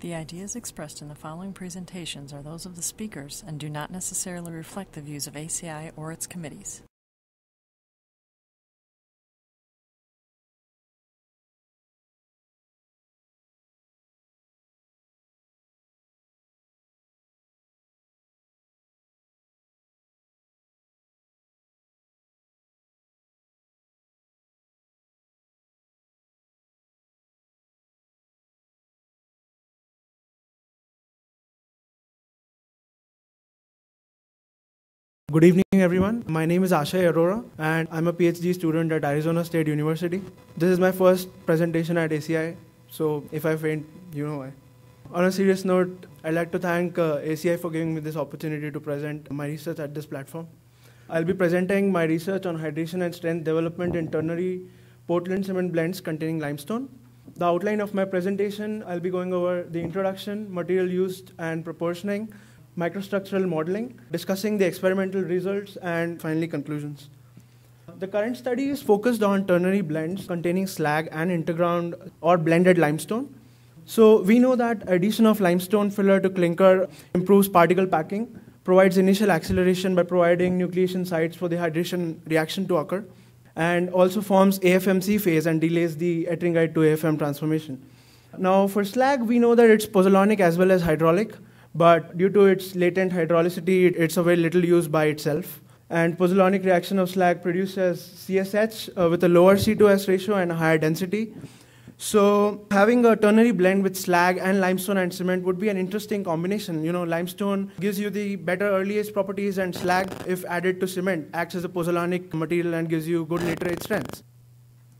The ideas expressed in the following presentations are those of the speakers and do not necessarily reflect the views of ACI or its committees. Good evening, everyone. My name is Aashay Arora, and I'm a PhD student at Arizona State University. This is my first presentation at ACI, so if I faint, you know why. On a serious note, I'd like to thank uh, ACI for giving me this opportunity to present my research at this platform. I'll be presenting my research on hydration and strength development in ternary Portland cement blends containing limestone. The outline of my presentation, I'll be going over the introduction, material used, and proportioning, microstructural modeling, discussing the experimental results, and finally conclusions. The current study is focused on ternary blends containing slag and interground or blended limestone. So we know that addition of limestone filler to clinker improves particle packing, provides initial acceleration by providing nucleation sites for the hydration reaction to occur, and also forms AFMC phase and delays the ettringite to AFM transformation. Now for slag, we know that it's pozzolanic as well as hydraulic but due to its latent hydraulicity, it's of very little use by itself. And pozzolanic reaction of slag produces CSH uh, with a lower C2S ratio and a higher density. So having a ternary blend with slag and limestone and cement would be an interesting combination. You know, limestone gives you the better early age properties, and slag, if added to cement, acts as a pozzolanic material and gives you good later age strengths.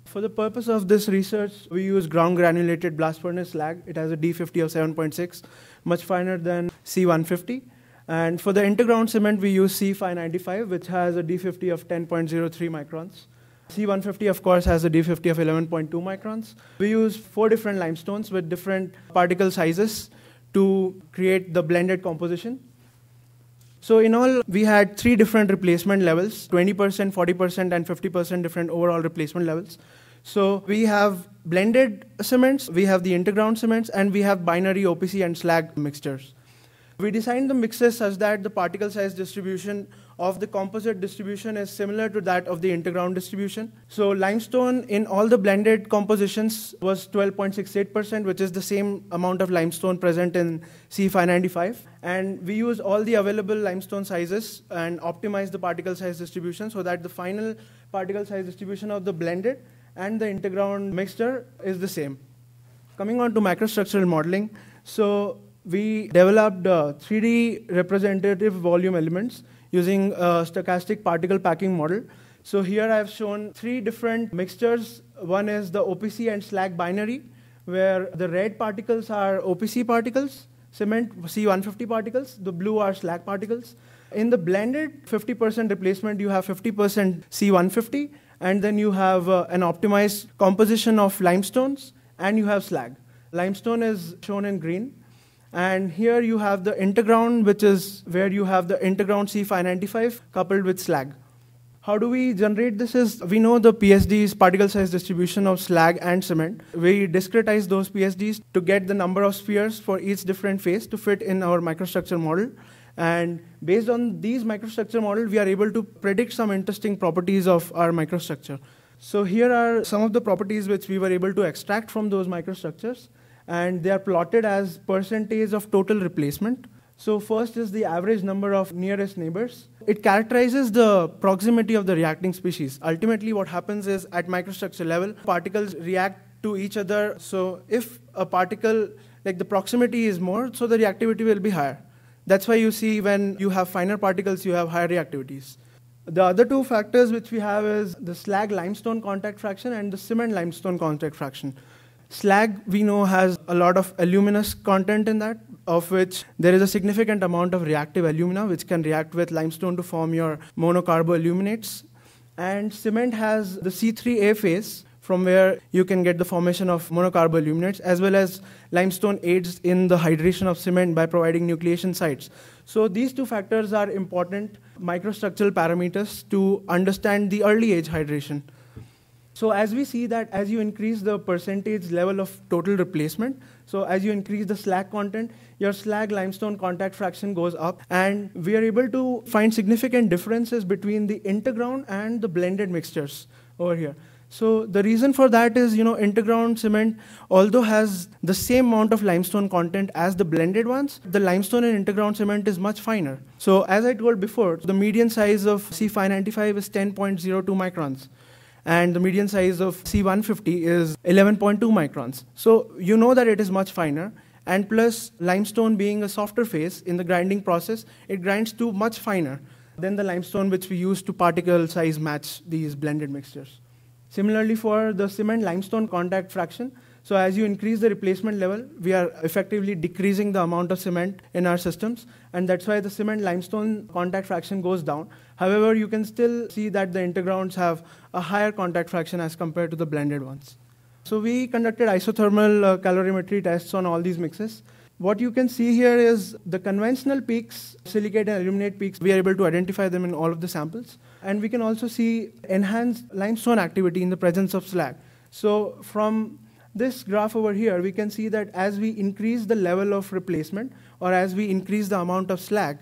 For the purpose of this research, we use ground granulated blast furnace slag. It has a D50 of 7.6, much finer than C150. And for the interground cement, we use C595, which has a D50 of 10.03 microns. C150, of course, has a D50 of 11.2 microns. We use four different limestones with different particle sizes to create the blended composition. So in all, we had three different replacement levels, 20%, 40%, and 50% different overall replacement levels. So we have blended cements, we have the interground cements, and we have binary OPC and slag mixtures. We designed the mixes such that the particle size distribution of the composite distribution is similar to that of the interground distribution. So limestone in all the blended compositions was 12.68%, which is the same amount of limestone present in C595. And we use all the available limestone sizes and optimize the particle size distribution so that the final particle size distribution of the blended and the interground mixture is the same. Coming on to microstructural modeling. So we developed uh, 3D representative volume elements using a stochastic particle packing model. So here I've shown three different mixtures. One is the OPC and slag binary, where the red particles are OPC particles, cement C150 particles, the blue are slag particles. In the blended 50% replacement, you have 50% C150, and then you have uh, an optimized composition of limestones, and you have slag. Limestone is shown in green, and here you have the interground, which is where you have the interground C595 coupled with slag. How do we generate this? Is we know the PSDs, particle size distribution of slag and cement. We discretize those PSDs to get the number of spheres for each different phase to fit in our microstructure model. And based on these microstructure model, we are able to predict some interesting properties of our microstructure. So here are some of the properties which we were able to extract from those microstructures and they are plotted as percentage of total replacement. So first is the average number of nearest neighbors. It characterizes the proximity of the reacting species. Ultimately, what happens is at microstructure level, particles react to each other. So if a particle, like the proximity is more, so the reactivity will be higher. That's why you see when you have finer particles, you have higher reactivities. The other two factors which we have is the slag limestone contact fraction and the cement limestone contact fraction. Slag, we know, has a lot of aluminous content in that, of which there is a significant amount of reactive alumina, which can react with limestone to form your monocarboaluminates. And cement has the C3A phase, from where you can get the formation of monocarboaluminates, as well as limestone aids in the hydration of cement by providing nucleation sites. So these two factors are important microstructural parameters to understand the early age hydration. So as we see that as you increase the percentage level of total replacement, so as you increase the slag content, your slag limestone contact fraction goes up. And we are able to find significant differences between the interground and the blended mixtures over here. So the reason for that is, you know, interground cement, although has the same amount of limestone content as the blended ones, the limestone in interground cement is much finer. So as I told before, the median size of C595 is 10.02 microns. And the median size of C150 is 11.2 microns. So you know that it is much finer. And plus, limestone being a softer phase in the grinding process, it grinds to much finer than the limestone which we use to particle size match these blended mixtures. Similarly, for the cement limestone contact fraction, so as you increase the replacement level, we are effectively decreasing the amount of cement in our systems, and that's why the cement limestone contact fraction goes down. However, you can still see that the intergrounds have a higher contact fraction as compared to the blended ones. So we conducted isothermal uh, calorimetry tests on all these mixes. What you can see here is the conventional peaks, silicate and aluminate peaks, we are able to identify them in all of the samples. And we can also see enhanced limestone activity in the presence of slag. So from this graph over here, we can see that as we increase the level of replacement or as we increase the amount of slag,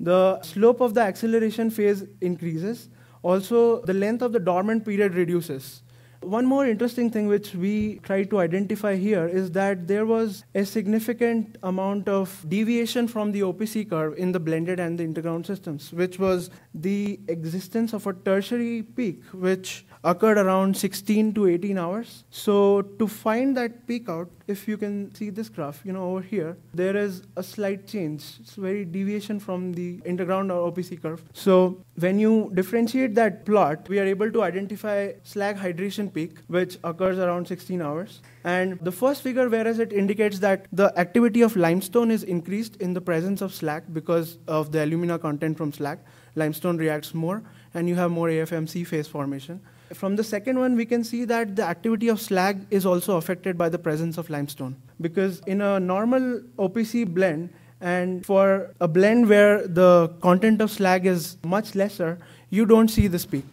the slope of the acceleration phase increases. Also, the length of the dormant period reduces. One more interesting thing which we try to identify here is that there was a significant amount of deviation from the OPC curve in the blended and the interground systems, which was the existence of a tertiary peak, which occurred around 16 to 18 hours. So to find that peak out, if you can see this graph, you know, over here, there is a slight change. It's very deviation from the interground or OPC curve. So when you differentiate that plot, we are able to identify slag hydration peak, which occurs around 16 hours. And the first figure, whereas it indicates that the activity of limestone is increased in the presence of slag because of the alumina content from slag, limestone reacts more, and you have more AFMC phase formation. From the second one, we can see that the activity of slag is also affected by the presence of limestone. Because in a normal OPC blend, and for a blend where the content of slag is much lesser, you don't see this peak.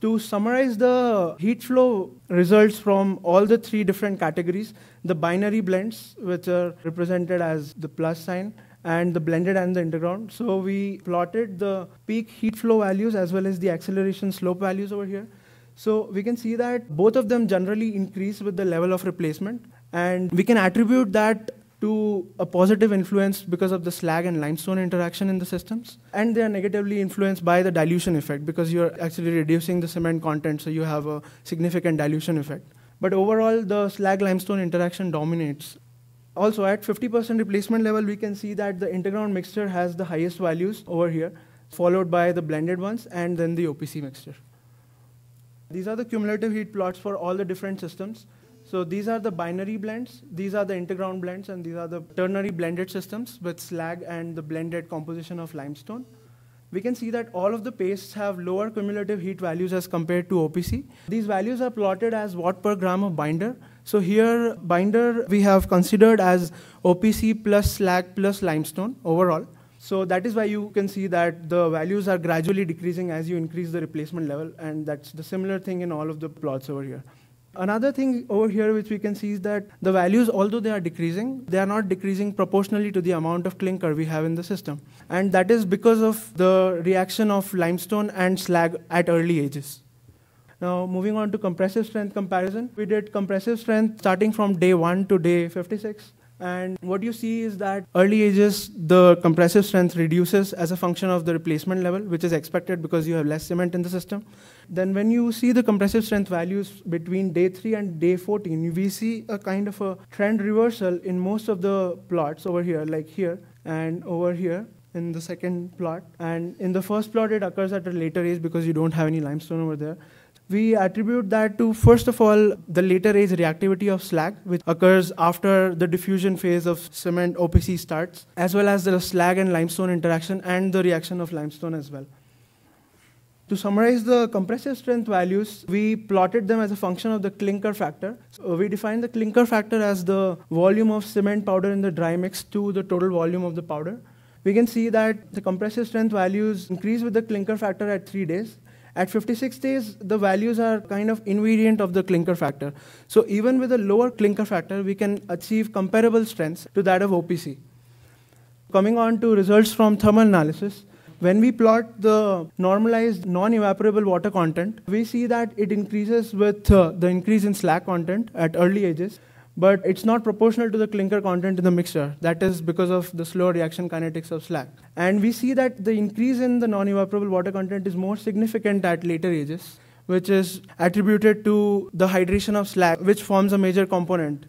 To summarize the heat flow results from all the three different categories, the binary blends, which are represented as the plus sign, and the blended and the interground. So we plotted the peak heat flow values as well as the acceleration slope values over here. So we can see that both of them generally increase with the level of replacement. And we can attribute that to a positive influence because of the slag and limestone interaction in the systems. And they are negatively influenced by the dilution effect because you're actually reducing the cement content, so you have a significant dilution effect. But overall, the slag limestone interaction dominates also, at 50% replacement level, we can see that the interground mixture has the highest values over here, followed by the blended ones, and then the OPC mixture. These are the cumulative heat plots for all the different systems. So these are the binary blends, these are the interground blends, and these are the ternary blended systems with slag and the blended composition of limestone. We can see that all of the pastes have lower cumulative heat values as compared to OPC. These values are plotted as watt per gram of binder, so here, binder we have considered as OPC plus slag plus limestone overall. So that is why you can see that the values are gradually decreasing as you increase the replacement level, and that's the similar thing in all of the plots over here. Another thing over here which we can see is that the values, although they are decreasing, they are not decreasing proportionally to the amount of clinker we have in the system. And that is because of the reaction of limestone and slag at early ages. Now, moving on to compressive strength comparison, we did compressive strength starting from day 1 to day 56. And what you see is that early ages, the compressive strength reduces as a function of the replacement level, which is expected because you have less cement in the system. Then, when you see the compressive strength values between day 3 and day 14, we see a kind of a trend reversal in most of the plots over here, like here and over here in the second plot. And in the first plot, it occurs at a later age because you don't have any limestone over there. We attribute that to, first of all, the later age reactivity of slag, which occurs after the diffusion phase of cement OPC starts, as well as the slag and limestone interaction and the reaction of limestone as well. To summarize the compressive strength values, we plotted them as a function of the clinker factor. So we defined the clinker factor as the volume of cement powder in the dry mix to the total volume of the powder. We can see that the compressive strength values increase with the clinker factor at three days, At 56 days, the values are kind of invariant of the clinker factor. So even with a lower clinker factor, we can achieve comparable strengths to that of OPC. Coming on to results from thermal analysis, when we plot the normalized non-evaporable water content, we see that it increases with uh, the increase in slag content at early ages but it's not proportional to the clinker content in the mixture. That is because of the slow reaction kinetics of slag. And we see that the increase in the non-evaporable water content is more significant at later ages, which is attributed to the hydration of slag, which forms a major component.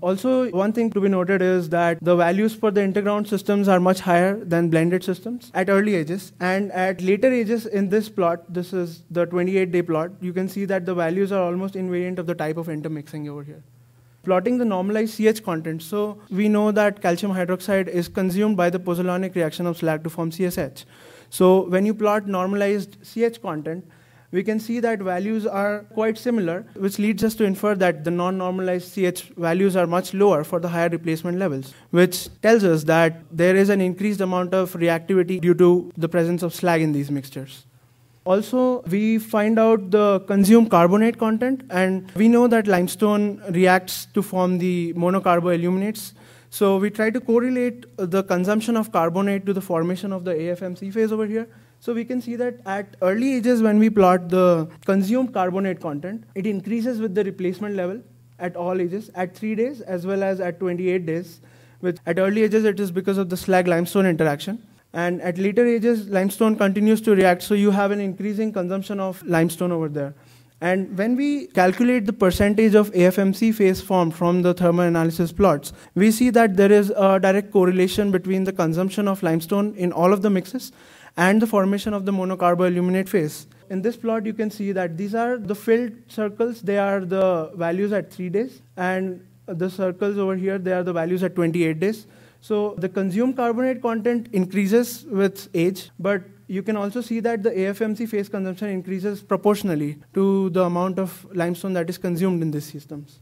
Also, one thing to be noted is that the values for the interground systems are much higher than blended systems at early ages. And at later ages in this plot, this is the 28 day plot, you can see that the values are almost invariant of the type of intermixing over here plotting the normalized CH content. So we know that calcium hydroxide is consumed by the pozzolanic reaction of slag to form CSH. So when you plot normalized CH content, we can see that values are quite similar, which leads us to infer that the non-normalized CH values are much lower for the higher replacement levels, which tells us that there is an increased amount of reactivity due to the presence of slag in these mixtures. Also, we find out the consumed carbonate content, and we know that limestone reacts to form the monocarboaluminates. So we try to correlate the consumption of carbonate to the formation of the AFMC phase over here. So we can see that at early ages, when we plot the consumed carbonate content, it increases with the replacement level at all ages, at 3 days as well as at 28 days. With, at early ages, it is because of the slag limestone interaction. And at later ages, limestone continues to react, so you have an increasing consumption of limestone over there. And when we calculate the percentage of AFMC phase formed from the thermal analysis plots, we see that there is a direct correlation between the consumption of limestone in all of the mixes and the formation of the monocarboaluminate phase. In this plot, you can see that these are the filled circles, they are the values at three days, and the circles over here, they are the values at 28 days. So the consumed carbonate content increases with age, but you can also see that the AFMC phase consumption increases proportionally to the amount of limestone that is consumed in these systems.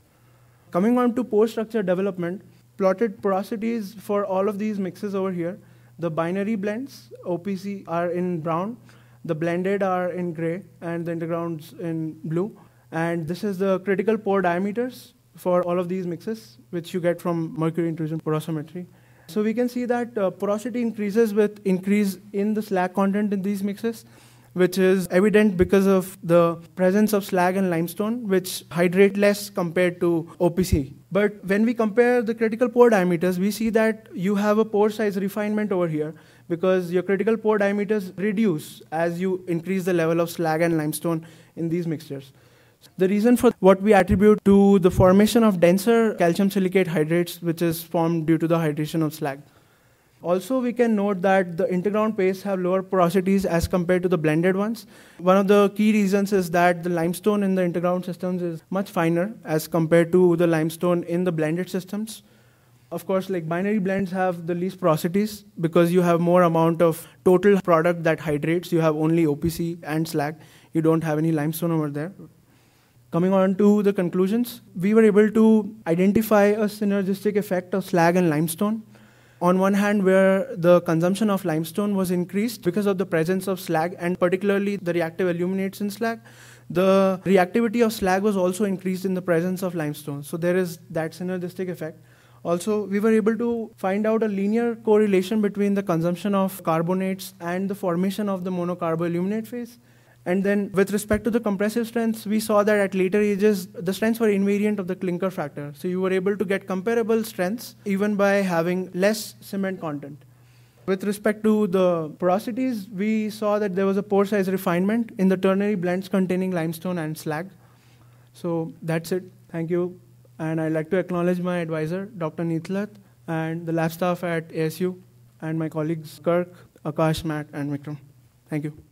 Coming on to pore structure development, plotted porosities for all of these mixes over here. The binary blends, OPC, are in brown, the blended are in gray, and the intergrounds in blue. And this is the critical pore diameters for all of these mixes, which you get from mercury intrusion porosimetry. So we can see that uh, porosity increases with increase in the slag content in these mixes, which is evident because of the presence of slag and limestone, which hydrate less compared to OPC. But when we compare the critical pore diameters, we see that you have a pore size refinement over here because your critical pore diameters reduce as you increase the level of slag and limestone in these mixtures. The reason for what we attribute to the formation of denser calcium silicate hydrates, which is formed due to the hydration of slag. Also, we can note that the interground pastes have lower porosities as compared to the blended ones. One of the key reasons is that the limestone in the interground systems is much finer as compared to the limestone in the blended systems. Of course, like binary blends have the least porosities because you have more amount of total product that hydrates. You have only OPC and slag. You don't have any limestone over there. Coming on to the conclusions, we were able to identify a synergistic effect of slag and limestone. On one hand, where the consumption of limestone was increased because of the presence of slag and particularly the reactive aluminates in slag, the reactivity of slag was also increased in the presence of limestone. So there is that synergistic effect. Also, we were able to find out a linear correlation between the consumption of carbonates and the formation of the monocarboaluminate phase. And then with respect to the compressive strengths, we saw that at later ages, the strengths were invariant of the clinker factor. So you were able to get comparable strengths even by having less cement content. With respect to the porosities, we saw that there was a pore size refinement in the ternary blends containing limestone and slag. So that's it. Thank you. And I'd like to acknowledge my advisor, Dr. Neithalath, and the lab staff at ASU, and my colleagues Kirk, Akash, Matt, and Vikram. Thank you.